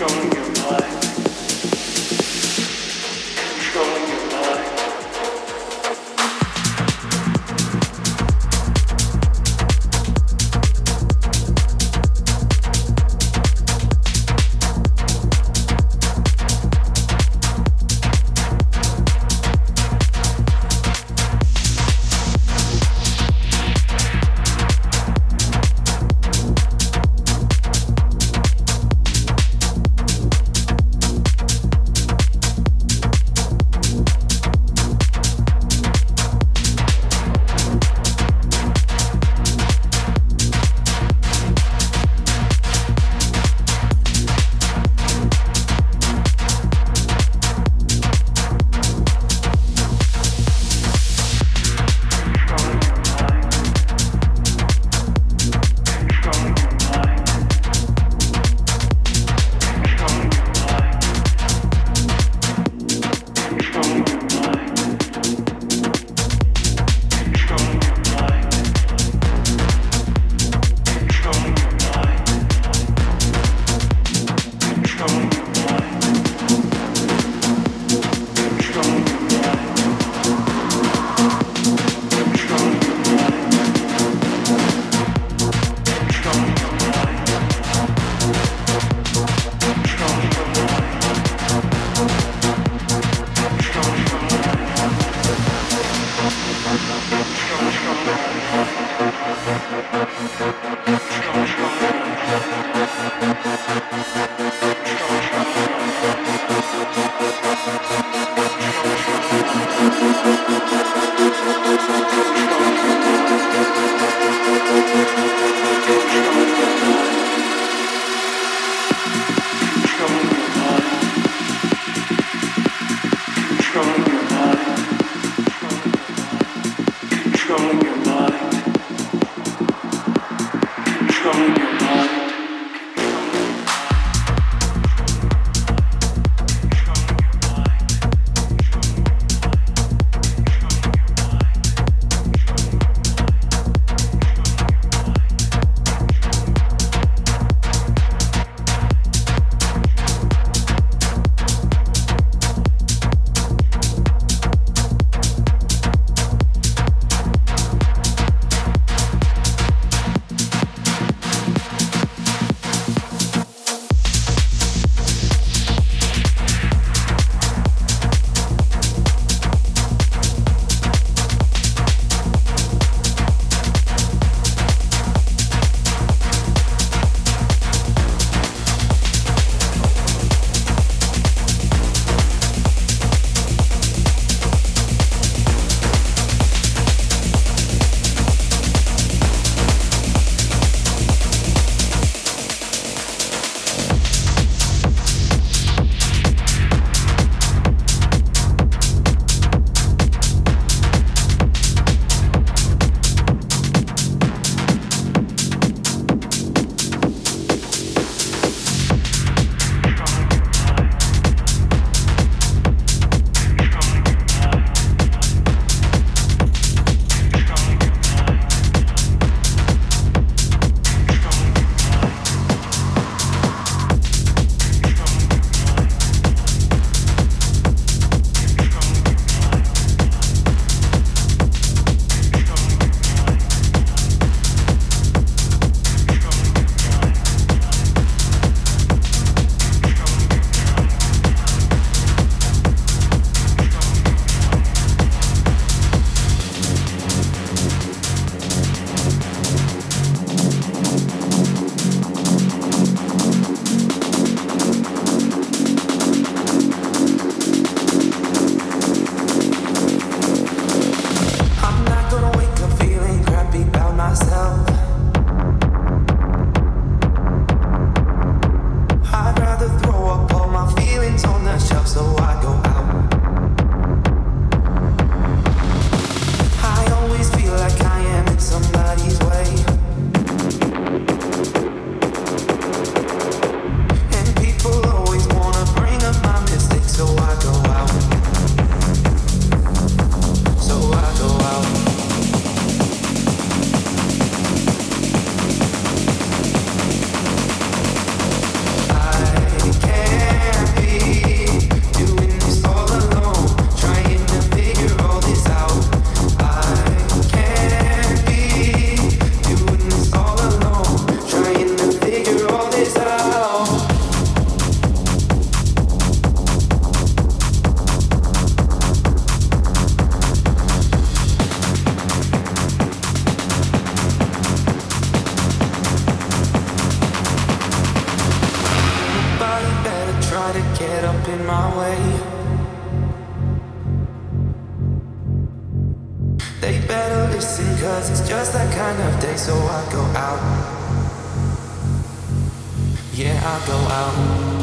going to go. Cause it's just that kind of day, so I go out. Yeah, I go out.